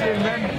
Amen.